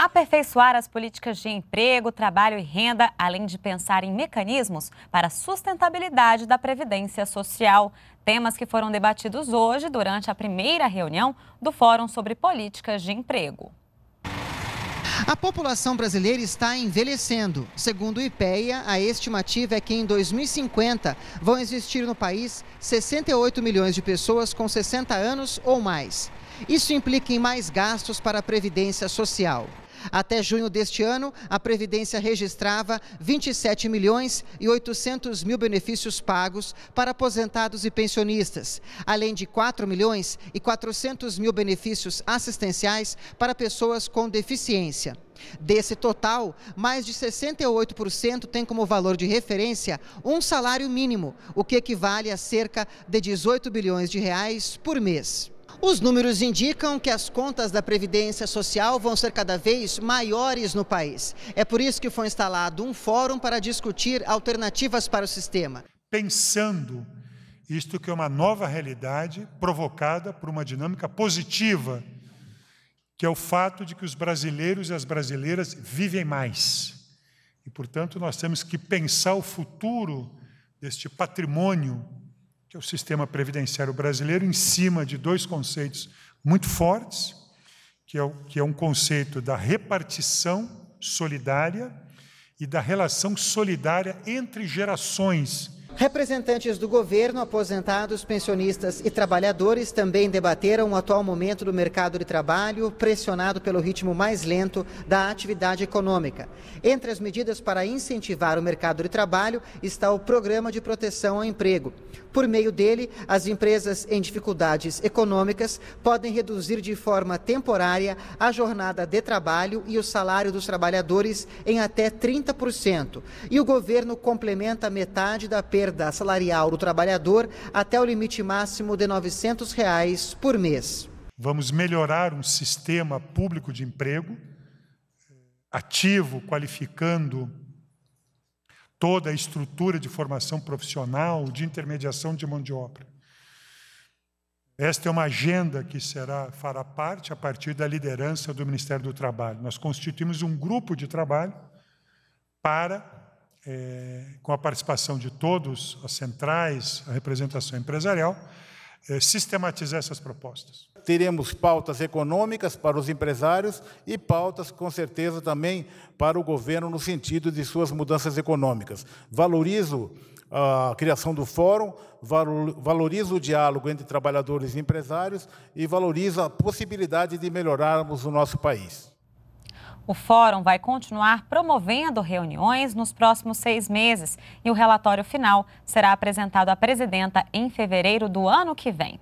Aperfeiçoar as políticas de emprego, trabalho e renda, além de pensar em mecanismos para a sustentabilidade da Previdência Social. Temas que foram debatidos hoje durante a primeira reunião do Fórum sobre Políticas de Emprego. A população brasileira está envelhecendo. Segundo o IPEA, a estimativa é que em 2050 vão existir no país 68 milhões de pessoas com 60 anos ou mais. Isso implica em mais gastos para a Previdência Social. Até junho deste ano, a Previdência registrava 27 milhões e 800 mil benefícios pagos para aposentados e pensionistas, além de 4 milhões e 400 mil benefícios assistenciais para pessoas com deficiência. Desse total, mais de 68% tem como valor de referência um salário mínimo, o que equivale a cerca de 18 bilhões de reais por mês. Os números indicam que as contas da Previdência Social vão ser cada vez maiores no país. É por isso que foi instalado um fórum para discutir alternativas para o sistema. Pensando isto que é uma nova realidade provocada por uma dinâmica positiva, que é o fato de que os brasileiros e as brasileiras vivem mais. E, portanto, nós temos que pensar o futuro deste patrimônio que é o sistema previdenciário brasileiro, em cima de dois conceitos muito fortes, que é, o, que é um conceito da repartição solidária e da relação solidária entre gerações Representantes do governo, aposentados, pensionistas e trabalhadores também debateram o atual momento do mercado de trabalho, pressionado pelo ritmo mais lento da atividade econômica. Entre as medidas para incentivar o mercado de trabalho está o Programa de Proteção ao Emprego. Por meio dele, as empresas em dificuldades econômicas podem reduzir de forma temporária a jornada de trabalho e o salário dos trabalhadores em até 30%. E o governo complementa metade da perda perda salarial do trabalhador até o limite máximo de 900 reais por mês. Vamos melhorar um sistema público de emprego ativo, qualificando toda a estrutura de formação profissional, de intermediação de mão de obra. Esta é uma agenda que será fará parte a partir da liderança do Ministério do Trabalho. Nós constituímos um grupo de trabalho para é, com a participação de todos, as centrais, a representação empresarial, é, sistematizar essas propostas. Teremos pautas econômicas para os empresários e pautas, com certeza, também para o governo no sentido de suas mudanças econômicas. Valorizo a criação do fórum, valorizo o diálogo entre trabalhadores e empresários e valorizo a possibilidade de melhorarmos o nosso país. O Fórum vai continuar promovendo reuniões nos próximos seis meses e o relatório final será apresentado à presidenta em fevereiro do ano que vem.